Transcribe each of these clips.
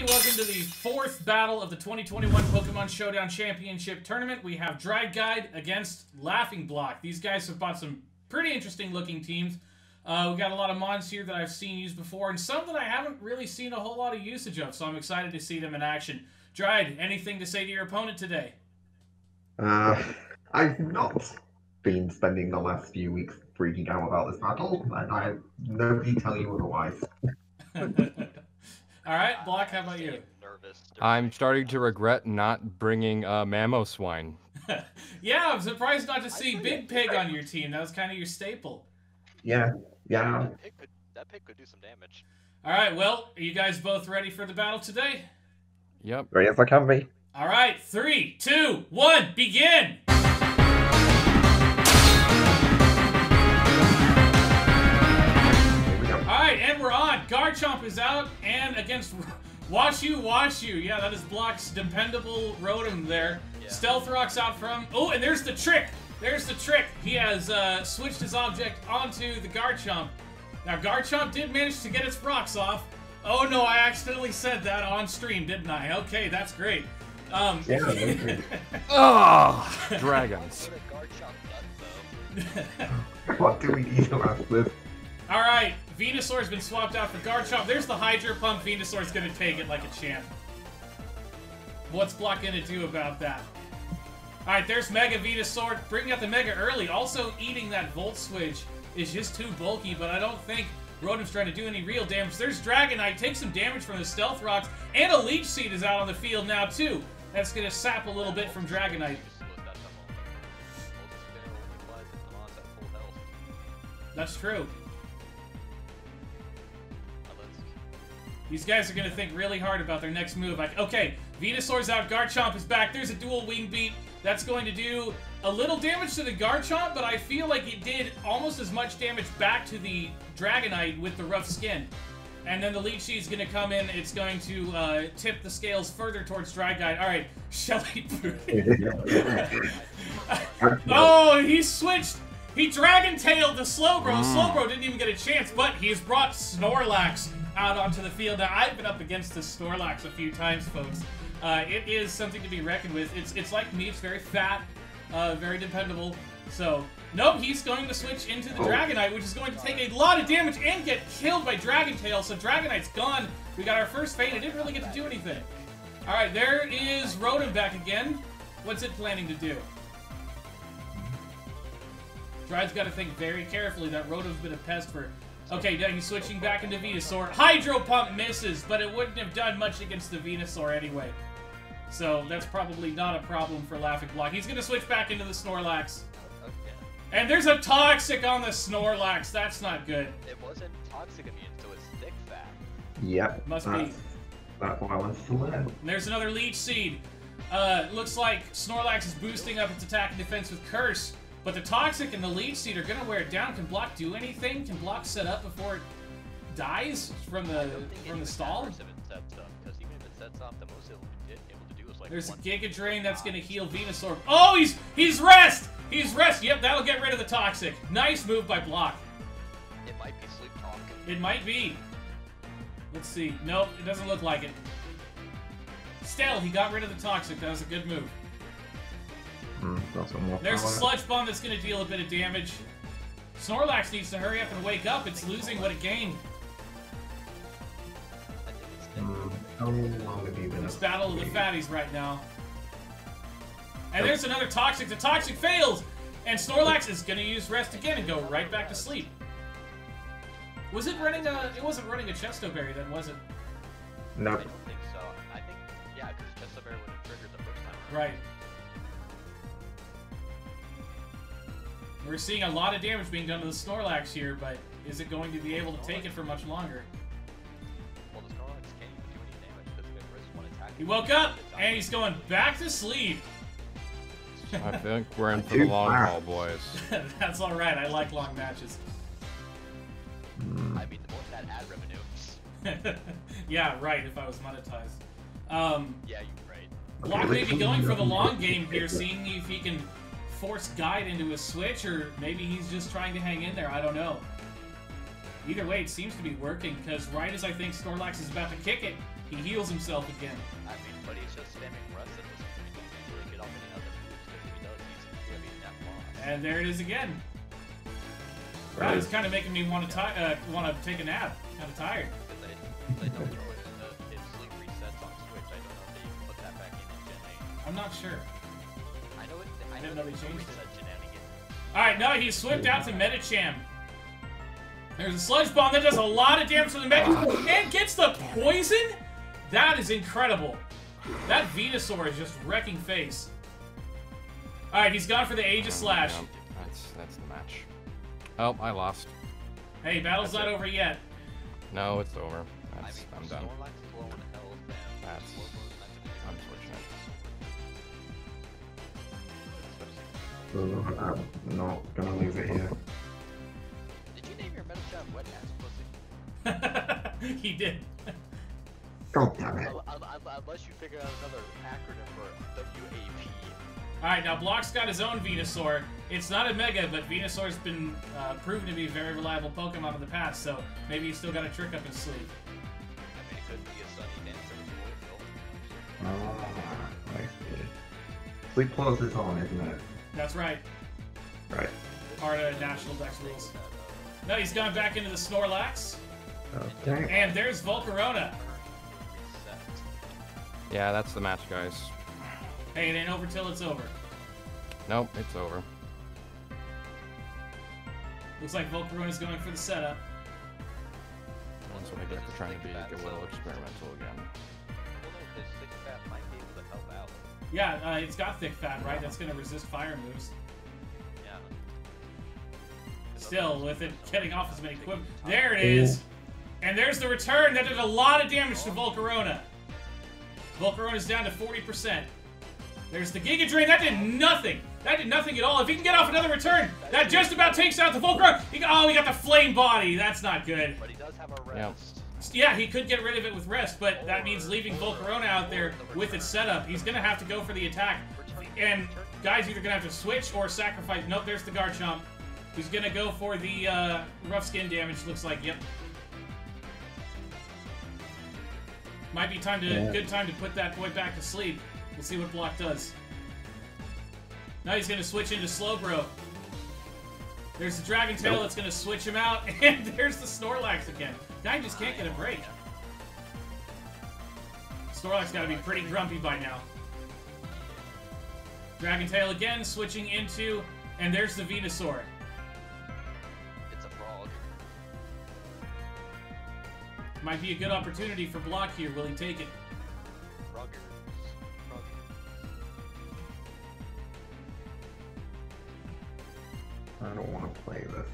everybody. Welcome to the fourth battle of the 2021 Pokemon Showdown Championship Tournament. We have Dried Guide against Laughing Block. These guys have bought some pretty interesting looking teams. Uh, we got a lot of mods here that I've seen used before, and some that I haven't really seen a whole lot of usage of, so I'm excited to see them in action. Dryad, anything to say to your opponent today? Uh, I've not been spending the last few weeks freaking out about this battle, and I have nobody tell you otherwise. All right, Block, how about you? I'm starting to regret not bringing uh, Mamoswine. yeah, I'm surprised not to see Big Pig on your team. That was kind of your staple. Yeah, yeah. That pig, could, that pig could do some damage. All right, well, are you guys both ready for the battle today? Yep. Ready as I can be. All right, three, two, one, begin! Garchomp is out, and against Wash You, Wash You. Yeah, that is Block's dependable Rotom there. Yeah. Stealth Rock's out from. Oh, and there's the trick. There's the trick. He has uh, switched his object onto the Garchomp. Now, Garchomp did manage to get its rocks off. Oh no, I accidentally said that on stream, didn't I? Okay, that's great. Um, Yeah, that was great. Oh, dragons. What a guard shot nut, though. what do we need to ask this? All right, Venusaur's been swapped out for Garchomp. There's the Hydro Pump. Venusaur's gonna take it like a champ. What's Block gonna do about that? All right, there's Mega Venusaur. Bringing out the Mega early. Also eating that Volt Switch is just too bulky, but I don't think Rotom's trying to do any real damage. There's Dragonite. Takes some damage from the Stealth Rocks. And a Leech Seed is out on the field now, too. That's gonna sap a little bit from Dragonite. That's look These guys are gonna think really hard about their next move. Like, okay, Venusaur's out, Garchomp is back. There's a dual wing beat. That's going to do a little damage to the Garchomp, but I feel like it did almost as much damage back to the Dragonite with the rough skin. And then the Leech Seed's gonna come in. It's going to uh, tip the scales further towards Dry Guide. All right, Shelly. oh, he switched. He Dragon Tailed the Slowbro. Slowbro didn't even get a chance, but he's brought Snorlax out onto the field. Now, I've been up against the Snorlax a few times, folks. Uh, it is something to be reckoned with. It's it's like me. It's very fat, uh, very dependable. So, nope, he's going to switch into the Oh. Dragonite, which is going to take a lot of damage and get killed by Dragon Tail. So Dragonite's gone. We got our first fate. It didn't really get to do anything. All right, there is Rotom back again. What's it planning to do? Dryad's got to think very carefully. That Rotom's been a pest for... Okay, now he's switching back into Venusaur. Hydro Pump misses, but it wouldn't have done much against the Venusaur anyway. So that's probably not a problem for Laughing Block. He's going to switch back into the Snorlax. okay. And there's a Toxic on the Snorlax. That's not good. It wasn't toxic immune, so it's thick fat. Yep. Must be. that's, That's what I wanted to learn. There's another Leech Seed. Uh, looks like Snorlax is boosting up its attack and defense with Curse, but the Toxic and the Leech Seed are gonna wear it down. Can Block do anything? Can Block set up before it dies from the I don't think from the stall? If it sets up, because even if it sets up, the most it'll be able to do is like There's a Giga Drain that's gonna dodge. heal Venusaur. Oh, he's he's rest. He's rest. Yep, that'll get rid of the Toxic. Nice move by Block. It might be sleep talk. It might be. Let's see. Nope, it doesn't look like it. Still, he got rid of the Toxic. That was a good move. Mm, Got some more There's a sludge bomb that's going to deal a bit of damage. Snorlax needs to hurry up and wake up. It's losing what it gained. I think it's How long have you been It's battle of the fatties right now. And there's another toxic. The toxic fails, and Snorlax is going to use rest again and go right back to sleep. Was it running a? It wasn't running a Chesto Berry then, was it? No. I Nope. don't think so. I think, yeah, because Chesto Berry would have triggered the first time. Right. We're seeing a lot of damage being done to the Snorlax here, but is it going to be able to take it for much longer? Well, the Snorlax can't even do any damage because it has one attack. He woke up, and he's going back to sleep. I think we're in for the long haul, boys. That's all right. I like long matches. I mean, the more that ad revenue. yeah, right. If I was monetized. Um, Yeah, you're right. Block may be going for the long game here, seeing if he can force Guide into a switch, or maybe he's just trying to hang in there. I don't know. Either way, it seems to be working, because right as I think Snorlax is about to kick it, He heals himself again. I mean, but he's just spamming rest at this point. He can't really get off any other moves. If he does, he's gonna be net loss. And there it is again. Wow, it's kind of making me want to ti uh, want to take a nap. Kind of tired. Because they, they don't throw it the if sleep resets on Switch. I don't know if they even put that back in in Gen 8. I'm not sure. I know it. I didn't know know they changed it. All right, now he's slipped out to Medicham. There's a sludge bomb that does a lot of damage to the mech and gets the poison. That is incredible. That Venusaur is just wrecking face. All right, he's gone for the Aegislash. Yeah, that's that's the match. Oh, I lost. Hey, battle's That's not it. over yet. No, it's over. That's, I'm done. So I'm not gonna leave it here. Did you name your Medicham wet ass pussy? he did. God damn it. Un- un- un- Unless you figure out another acronym for WAP. All right, now Block's got his own Venusaur. It's not a Mega, but Venusaur's been uh, proven to be a very reliable Pokemon in the past, so maybe he's still got a trick up his sleeve. I mean, it could be a sunny dancer with Ah, I see. Sleep Clause is on, isn't it? That's right. Right. Part of National Dex rules. No, he's gone back into the Snorlax. Okay. And there's Volcarona. Yeah, that's the match, guys. Hey, it ain't over till it's over. Nope, it's over. Looks like Volcarona's going for the setup. That's what I get for trying to be a little experimental again. Yeah, uh, it's got thick fat, right? That's gonna resist fire moves. Yeah. Still, with it getting off as many quick. There it is! And there's the return! That did a lot of damage to Volcarona. Volcarona's down to 40%. There's the Giga Drain. That did nothing. That did nothing at all. If he can get off another return, that just about takes out the Volcarona. He, oh, he got the Flame Body. That's not good. But he does have a rest. Yeah, he could get rid of it with rest, but that means leaving Volcarona out there with its setup. He's gonna have to go for the attack. And guys either gonna have to switch or sacrifice. Nope, there's the Garchomp. Who's gonna go for the uh, rough skin damage, looks like, yep. Might be time to Yeah. good time to put that boy back to sleep. We'll see what block does. Now he's gonna switch into Slowbro. There's the Dragon Tail Nope. that's gonna switch him out, and there's the Snorlax again. Guy just can't get a break. Snorlax gotta be pretty grumpy by now. Dragon Tail again, switching into, and there's the Venusaur. It's a frog. Might be a good opportunity for block here. Will he take it? Froggers. I don't want to play this.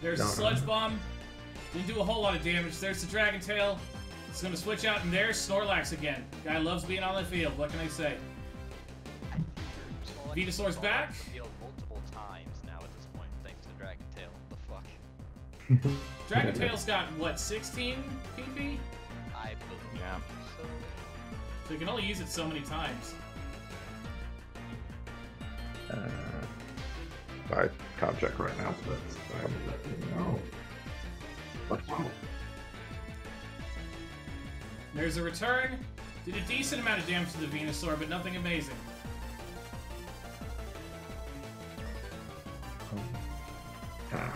There's a No. Sludge Bomb. Didn't do a whole lot of damage. There's the Dragon Tail. It's gonna switch out, and there's Snorlax again. Guy loves being on the field. What can I say? Snorlax Venusaur's has back? fallen from multiple times now at this point, thanks to Dragon Tail. The fuck? Dragon Tail's got what, 16 PP? I believe Yeah. so. So you can only use it so many times. Uh, I can't check right now, but I will let you know. But wow. There's a return. Did a decent amount of damage to the Venusaur, but nothing amazing. Ah.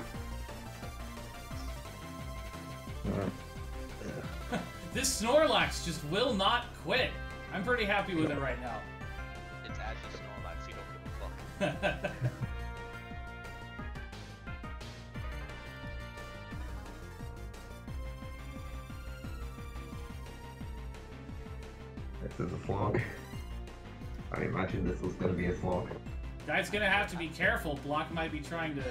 Uh, This Snorlax just will not quit. I'm pretty happy with it right now. This is a slog. I imagine this was to be a slog. Guy's gonna have to be careful. Block might be trying to.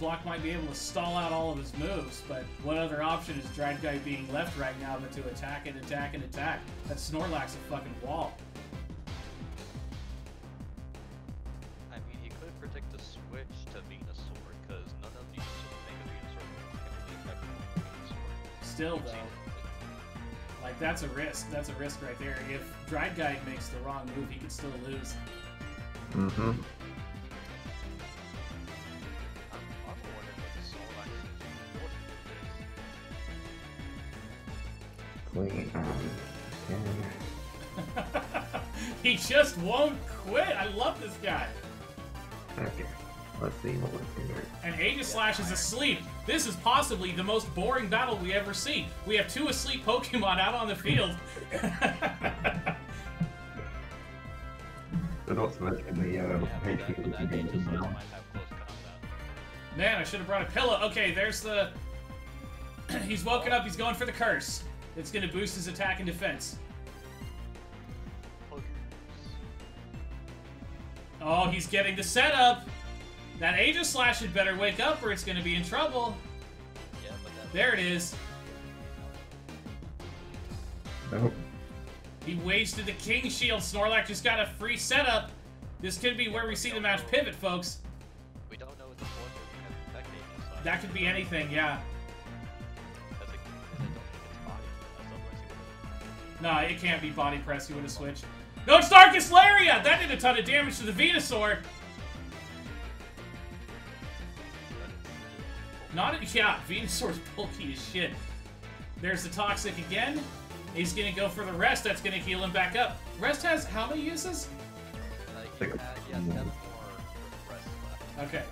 Block might be able to stall out all of his moves, but what other option is Dried Guy being left right now but to attack and attack and attack? That Snorlax a fucking wall. still, though, like that's a risk. That's a risk right there. If Dried Guide makes the wrong move, he could still lose. Mm-hmm. Queen ten. Um, he just won't quit. I love this guy. Okay. Let's see what we're here. And Aegislash is asleep. This is possibly the most boring battle we ever see. We have two asleep Pokemon out on the field. But not to mention the uh, Yeah, HP that, but we that can get Aegis as might well. have close combat. Man, I should have brought a pillow. Okay, there's the. he's woken up. He's going for the curse. It's going to boost his attack and defense. Oh, he's getting the setup. That Aegislash had better wake up or it's going to be in trouble. Yeah, but that. There it is. Nope. He wasted the King Shield. Snorlax just got a free setup. This could be where we see the match pivot, folks. We don't know what the fourth can affect Aegis. so- That could be anything, yeah. That's a, and I don't think it's body. That's otherwise he would've- Nah, it can't be body press. He would have switched. No, it's Darkest Lariat! That did a ton of damage to the Venusaur. Not, yeah, Venusaur's bulky as shit. There's the Toxic again. He's gonna go for the rest. That's gonna heal him back up. Rest has how many uses? Uh, he, Think had, of- seven left. Okay.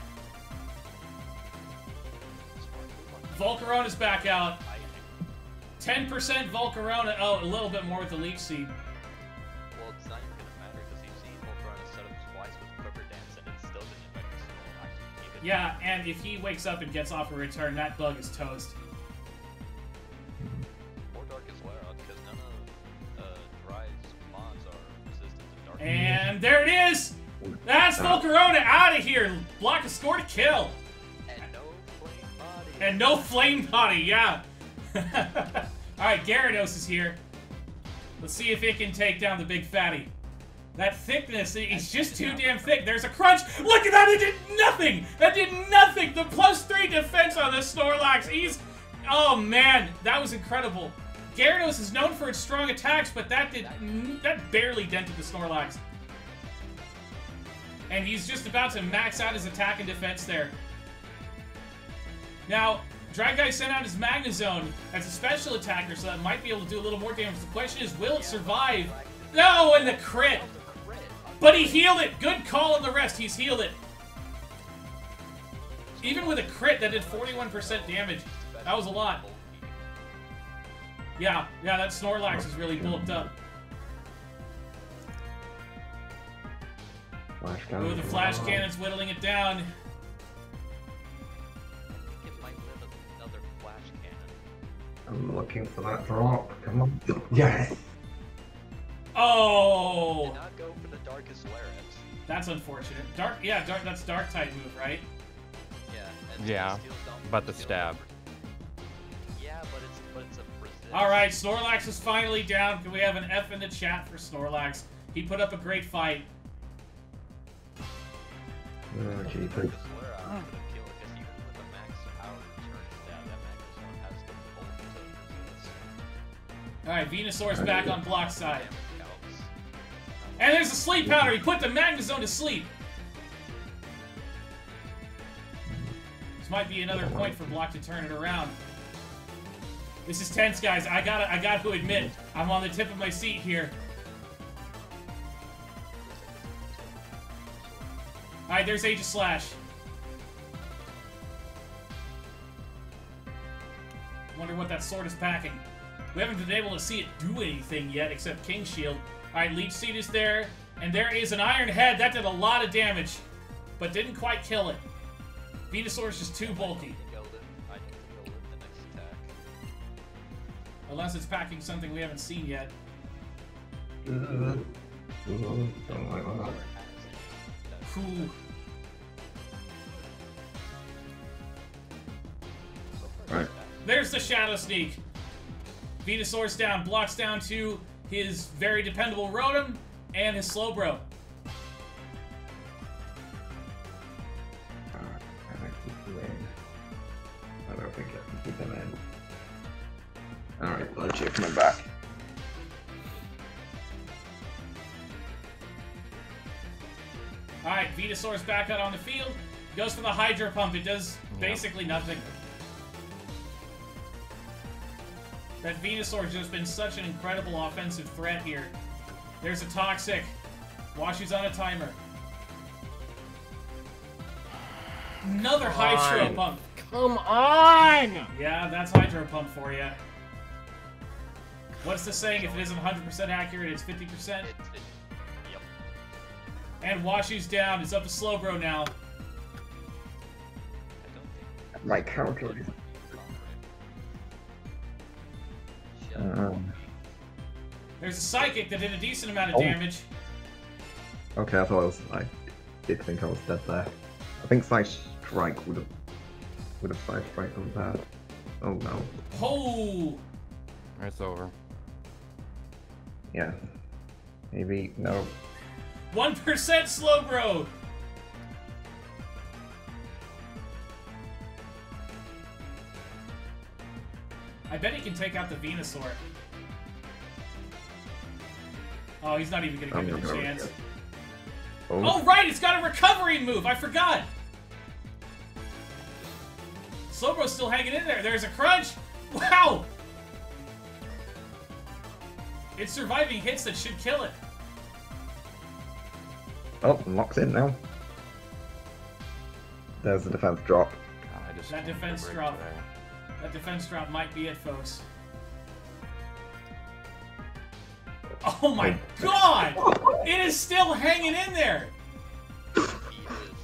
Smart. Volcarona's back out. 10% Volcarona. Oh, a little bit more with the Leech Seed. Yeah, and if he wakes up and gets off a return, that bug is toast. Or Darkest Lariat, because none of uh, Dry's mods are resistant to Dark. And there it is! That's Volcarona out of here! Block a score to kill! And no flame body. And no flame body, yeah. Alright, Gyarados is here. Let's see if it can take down the big fatty. That thickness, it's just too damn thick. There's a crunch. Look at that, it did nothing! That did nothing! The plus three defense on the Snorlax. He's. Oh man, that was incredible. Gyarados is known for its strong attacks, but that did. That barely dented the Snorlax. And he's just about to max out his attack and defense there. Now, Draguy sent out his Magnezone as a special attacker, so that might be able to do a little more damage. The question is, will it survive? No, and the crit! The crit. But he healed it! Good call on the rest, he's healed it. Even with a crit that did 41% damage, that was a lot. Yeah, yeah, that Snorlax is really bulked up. Flash Ooh, the flash cannon's whittling it down. I think it might live another flash cannon. I'm looking for that drop. Come on. Yes. Oh! Darkest Lariats. That's unfortunate. Dark, yeah, dark. That's dark type move, right? Yeah. And Yeah, but the stab. Yeah, but it's but it's a resist. All right, Snorlax is finally down. Can we have an F in the chat for Snorlax? He put up a great fight. Oh, gee, Darkest Lariat I'm gonna kill it because even with a max power return stab, that Magnezone has the bolt to resist. All right, Venusaur's back on block side. And there's a sleep powder. He put the Magnezone to sleep. This might be another point for Block to turn it around. This is tense, guys. I gotta, I got to admit, I'm on the tip of my seat here. All right, there's Aegislash. Wonder what that sword is packing. We haven't been able to see it do anything yet, except King Shield. Alright, Leech Seed is there, and there is an Iron Head. That did a lot of damage, but didn't quite kill it. Venusaur's just too bulky. Go live. I need to go live the next attack. Unless it's packing something we haven't seen yet. Ugh. Ugh, Don't like Or that. has any that- Whew. So far, Right. There's the Shadow Sneak. Venusaur's down, blocks down to his very dependable Rotom and his Slowbro. Ah, I keep you in? I don't think I can keep them in. Alright, let's check my back. Alright, Venusaur's back out on the field. Goes for the Hydro Pump. It does Yep. basically nothing. That Venusaur's just been such an incredible offensive threat here. There's a Toxic. Washi's on a timer. Another Hydro on. Pump. Come on! Yeah, that's Hydro Pump for you. What's the saying? If it isn't 100% accurate, it's 50%? It, it, yep. And Washi's down. It's up to Slowbro now. I don't think. My counter There's a Psychic that did a decent amount of Oh. damage. okay, I thought I was. I did think I was dead there. I think Side Strike would have would have Side Strike on that. Oh no. Oh! It's over. Yeah. Maybe no. 1% Slowbro! I bet he can take out the Venusaur. Oh, he's not even gonna I'm give it not a chance. Oh, Oh, right! It's got a recovery move! I forgot! Slowbro's still hanging in there. There's a crunch! Wow! It's surviving hits that should kill it. oh, locked in now. There's the defense drop. God, I just That defense drop. today. That defense drop might be it, folks. Oh my god! It is still hanging in there! He is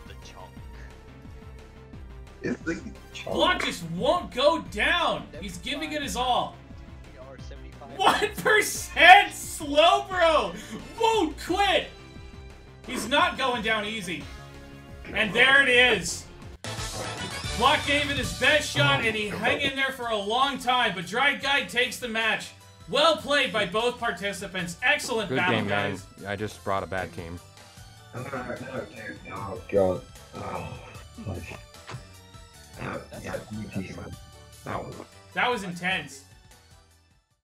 the chunk. Is the Block just won't go down! He's giving it his all. One percent slow 75. One percent Slowbro won't quit. He's not going down easy. And there it is. Block gave it his best shot, and he hung in there for a long time. But Dry Guy takes the match. Well played by both participants. Excellent Good battle, game, man. I just brought a bad team. Oh god. Oh. Yeah, you team. That That was intense.